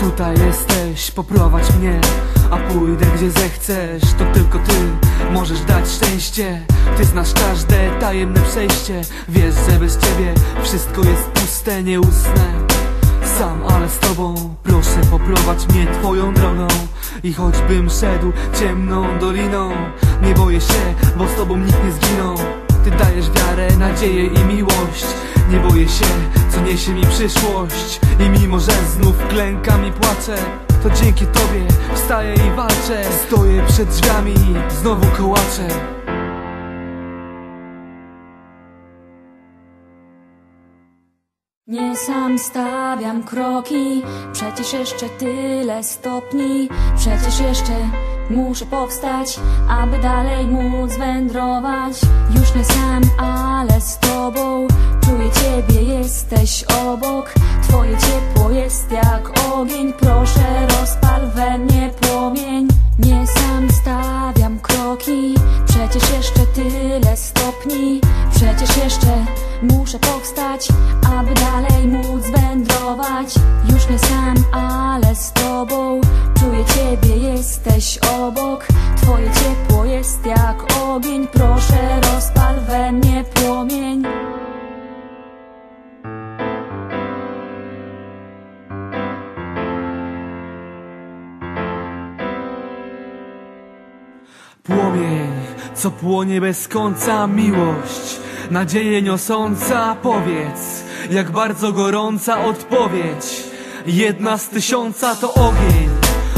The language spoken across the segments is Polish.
Tutaj jesteś, poprowadź mnie. A pójdę gdzie zechcesz To tylko ty możesz dać szczęście. Ty znasz każde tajemne przejście. Wiesz, że bez ciebie wszystko jest puste, nieustne. Sam, ale z tobą Proszę poprowadź mnie twoją drogą. I choćbym szedł ciemną doliną Nie boję się, bo z tobą nikt nie zginął Ty dajesz wiarę, nadzieję i miłość. Nie boję się, co niesie mi przyszłość. I mimo, że znów klękam i płaczę To dzięki tobie wstaję i walczę. Stoję przed drzwiami, znowu kołaczę. Nie sam stawiam kroki, przecież jeszcze tyle stopni, przecież jeszcze muszę powstać, aby dalej móc wędrować. Już nie sam, ale z tobą, czuję ciebie, jesteś obok, twoje ciepło jest jak ogień, proszę rozpal we mnie płomień. Nie sam stawiam kroki, przecież jeszcze tyle stopni, przecież jeszcze muszę powstać, aby dalej móc wędrować. Już nie sam, Płomień, co płonie bez końca miłość Nadzieję niosąca, powiedz Jak bardzo gorąca odpowiedź. Jedna z tysiąca to ogień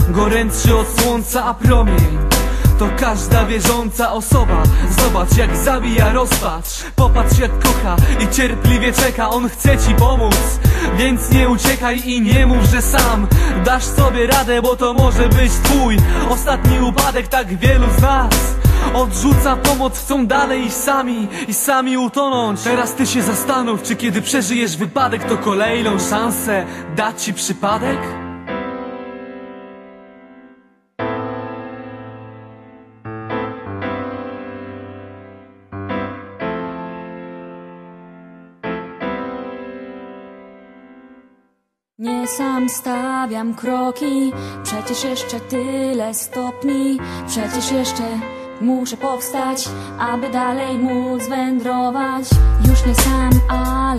Gorętszy od słońca, a promień to każda wierząca osoba. Zobacz jak zabija rozpacz. Popatrz jak kocha i cierpliwie czeka. On chce ci pomóc. Więc nie uciekaj i nie mów, że sam Dasz sobie radę, bo to może być twój Ostatni upadek. Tak wielu z nas Odrzuca pomoc, chcą dalej iść sami I sami utonąć. Teraz ty się zastanów, czy kiedy przeżyjesz wypadek To kolejną szansę da ci przypadek? Nie sam stawiam kroki, przecież jeszcze tyle stopni, przecież jeszcze muszę powstać, aby dalej móc wędrować. Już nie sam, ale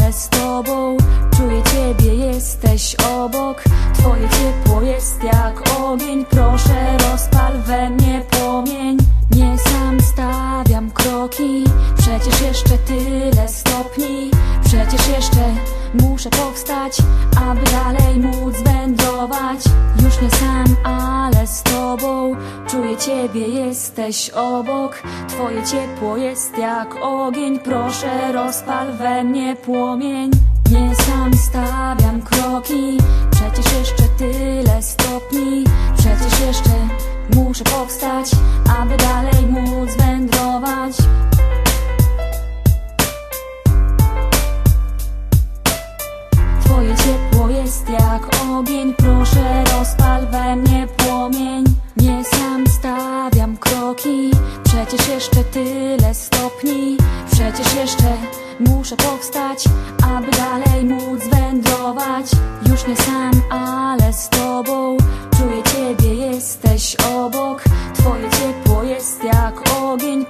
aby dalej móc wędrować. Już nie sam, ale z tobą, czuję ciebie, jesteś obok, twoje ciepło jest jak ogień, proszę rozpal we mnie płomień. Nie sam stawiam kroki, płomień Nie sam stawiam kroki. Przecież jeszcze tyle stopni Przecież jeszcze muszę powstać Aby dalej móc wędrować. Już nie sam, ale z tobą Czuję ciebie, jesteś obok. Twoje ciepło jest jak ogień